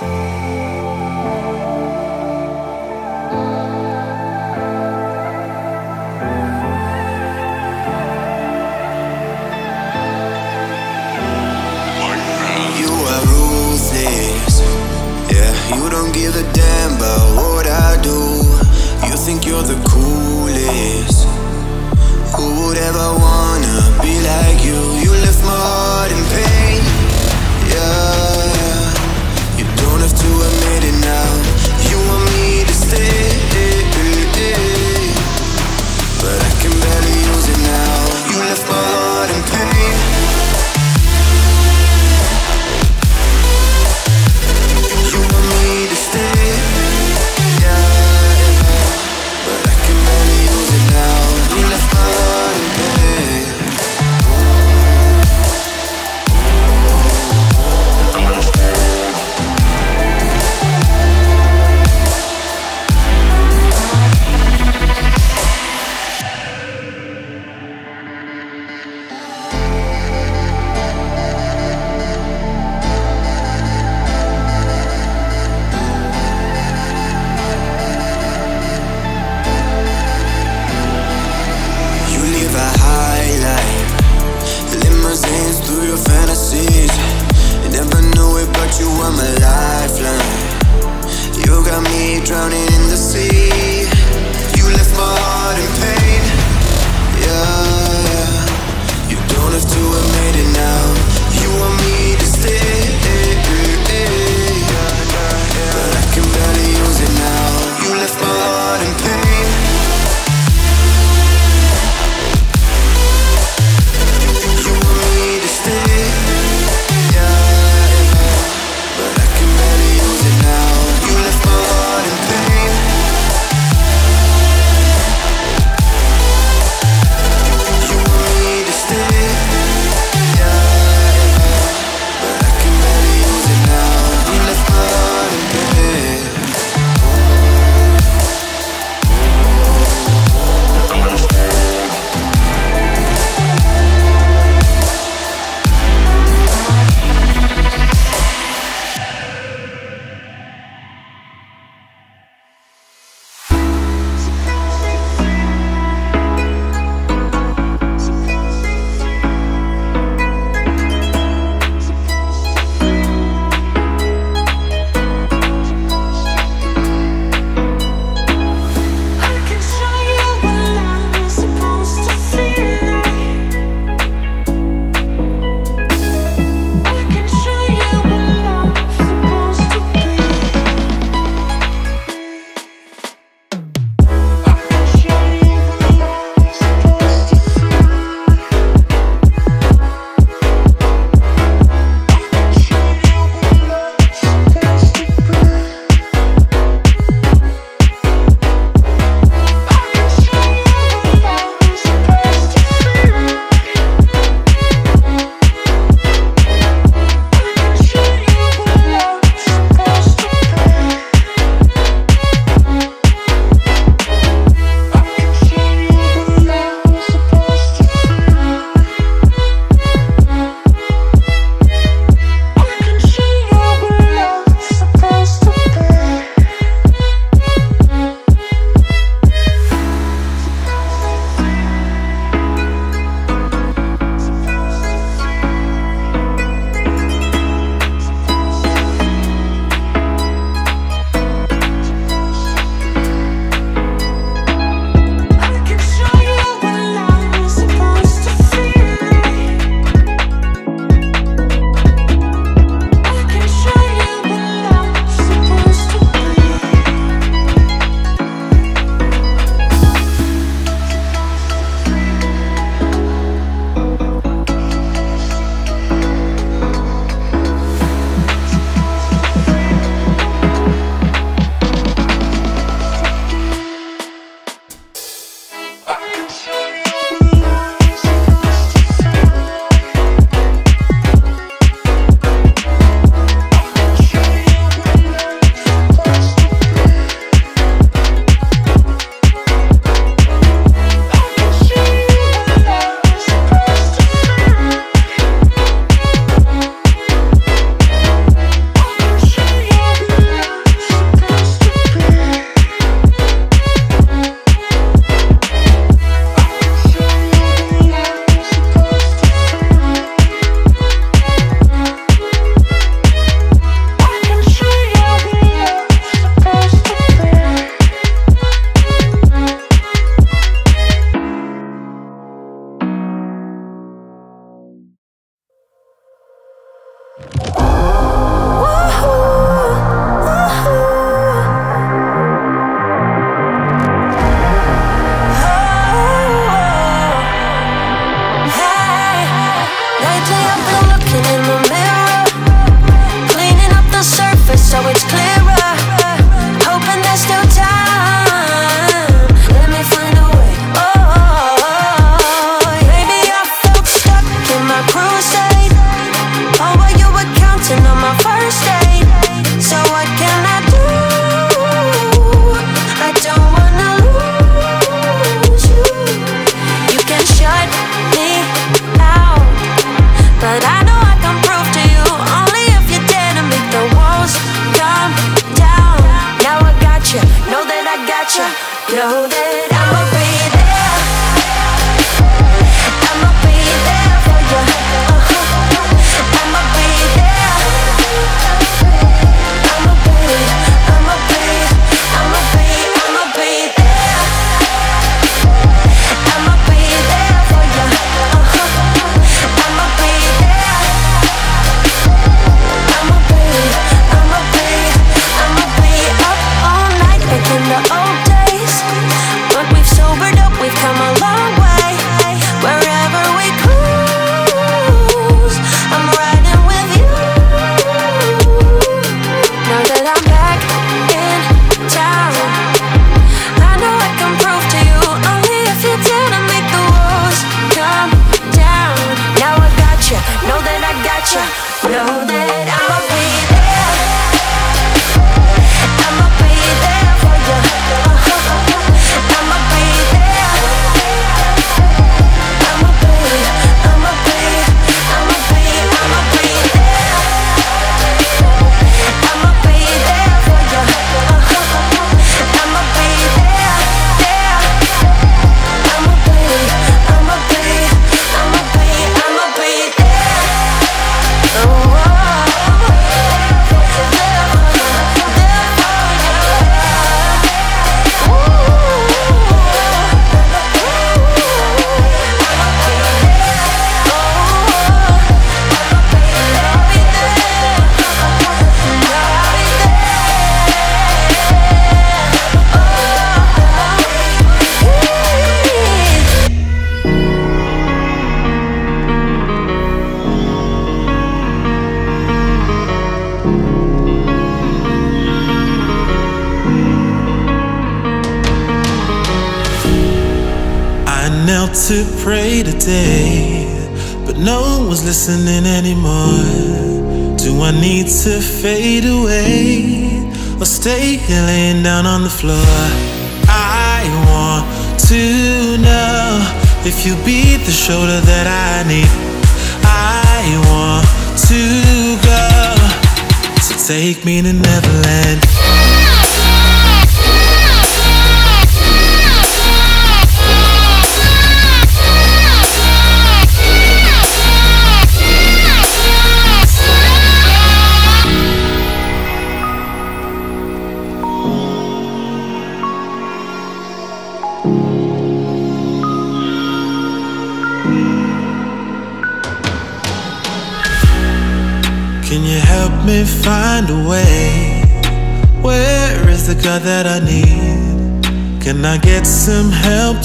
You are ruthless. Yeah, you don't give a damn about what I do. You think you're the coolest. Who would ever wanna be like you? You left my heart in pain. Yeah, it now. I'm a lifeline. You got me drowning that I'm to pray today, but no one's listening anymore. Do I need to fade away or stay here laying down on the floor? I want to know if you be the shoulder that I need. I want to go, so take me to Neverland. Me find a way? Where is the God that I need? Can I get some help?